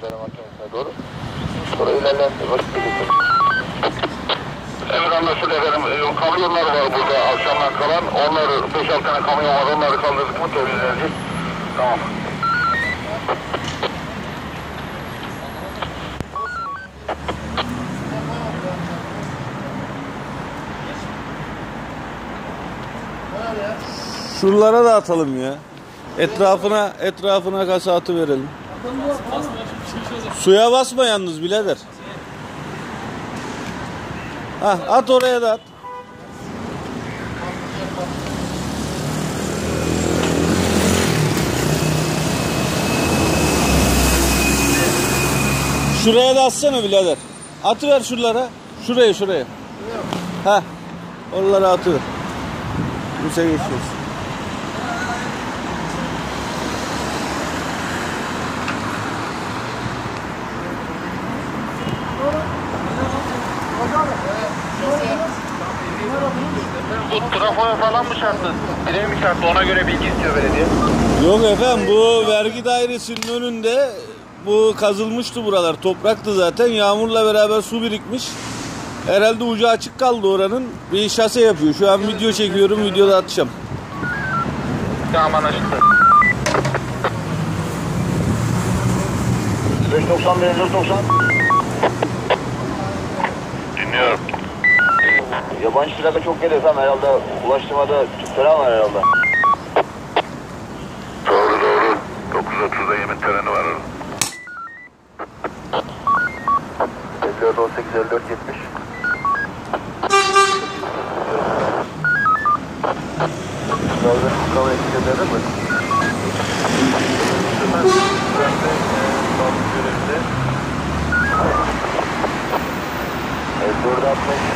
idare mahkemesine doğru. Sonra ilerleyen vakit. Emir anlaşıldı efendim. E, kamyonlar var burada akşamdan kalan. Onları 5-6 tane kamyon var. Onları kaldırdık mı temizlenecek. Tamam. Şuralara da atalım ya. Etrafına etrafına kasa atı verelim. Suya basma yalnız birader. Hah, at oraya da at. Şuraya da atsana birader. Atıver şuralara. Şuraya şuraya. Ha. Oralara atıver. Busa geçiyoruz. Bu trafoya falan mı şartlı? Direğe mi şartlı? Ona göre bilgi istiyor belediye. Yok efendim bu vergi dairesinin önünde bu kazılmıştı buralar. Topraktı zaten. Yağmurla beraber su birikmiş. Herhalde ucu açık kaldı oranın. Bir şase yapıyor. Şu an video çekiyorum. Videoda atacağım. Tamam anlaşıldı. 590 590 Yabancı plaka çok geliyor efendim herhalde ulaştırmada falan var herhalde. Doğru doğru. 930'da yemin treni var orada. 54 18 54 70. Dalga kava etkili eder mi? Ben de sağlık görevinde. Evet, 4 60